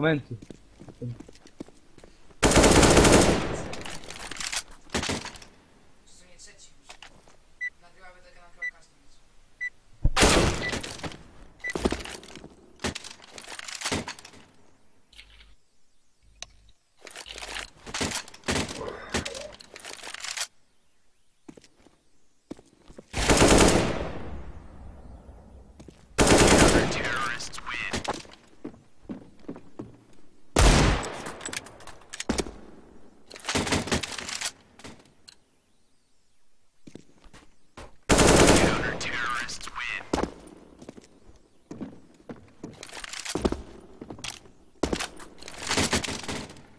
komenty.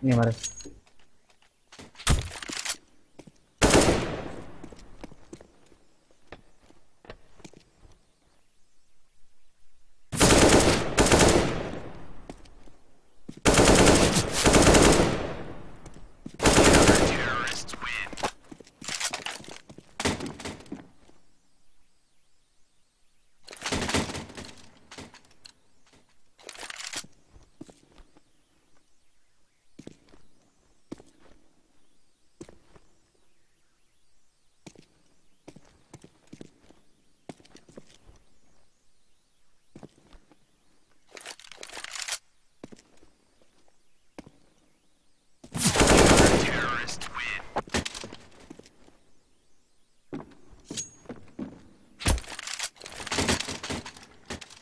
宮山です。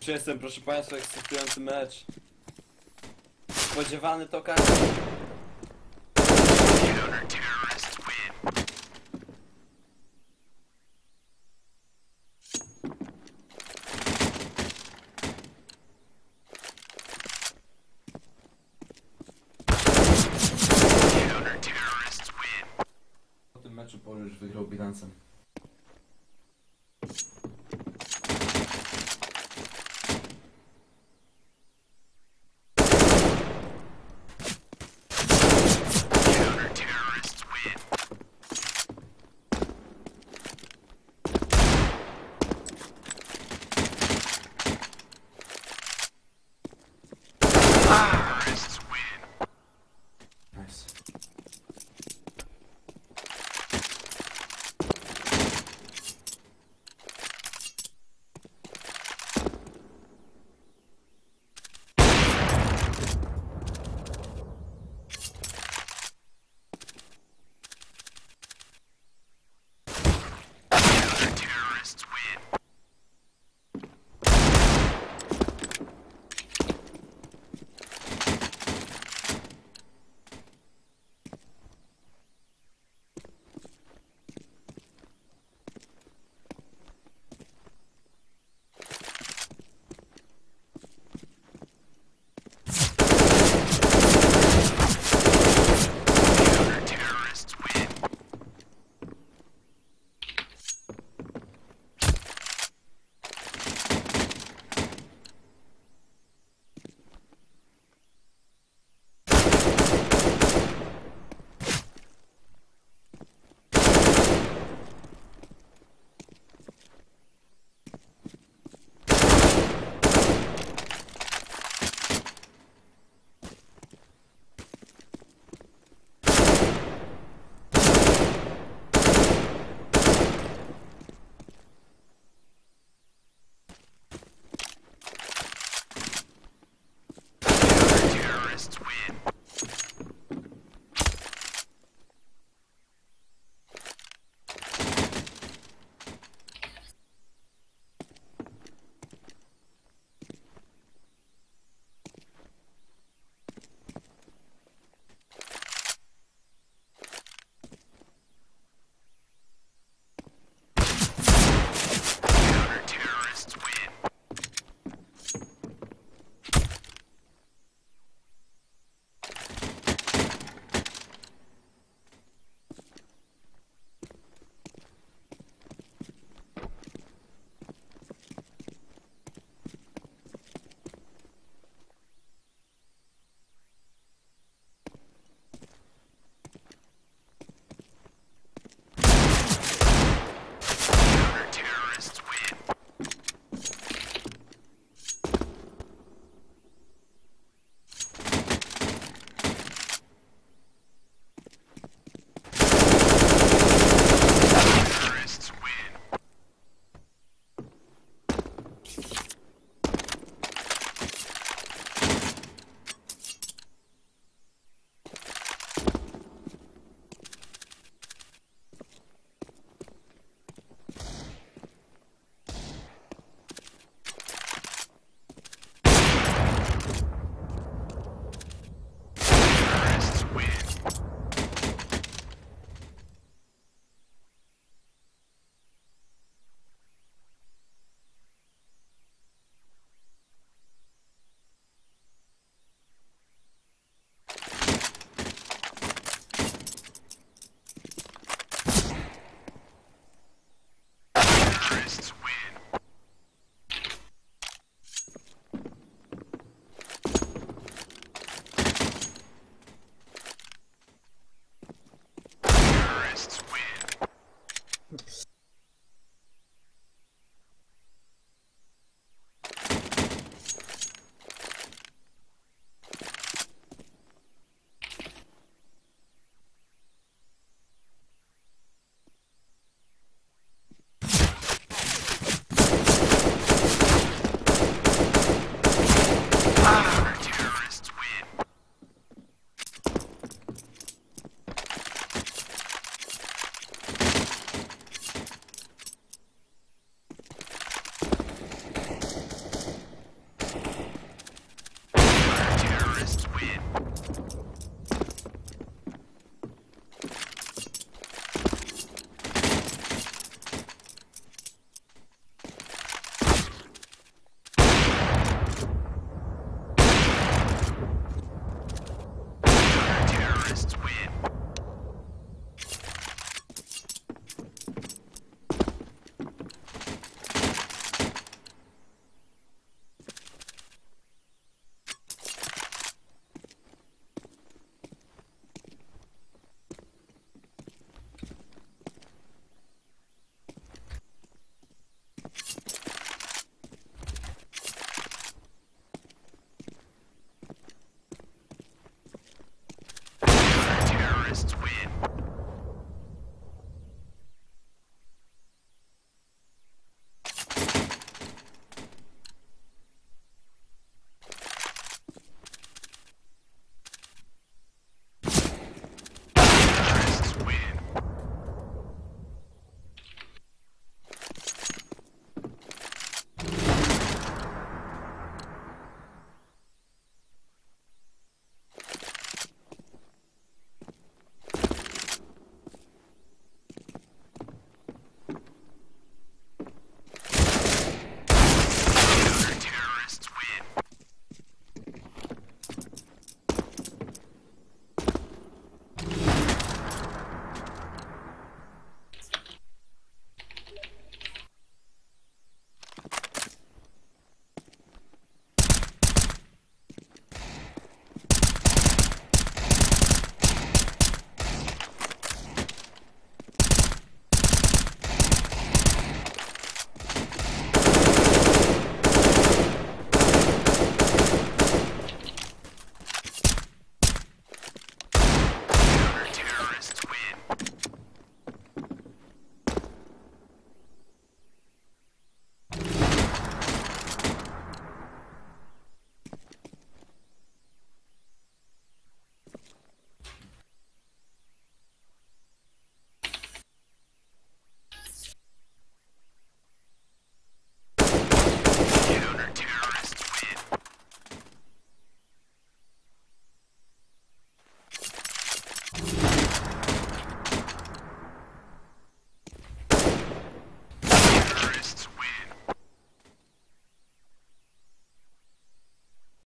jestem, proszę państwa, ekscytujący mecz. Spodziewany to każdy. O tym meczu Polu wygrał bilansem.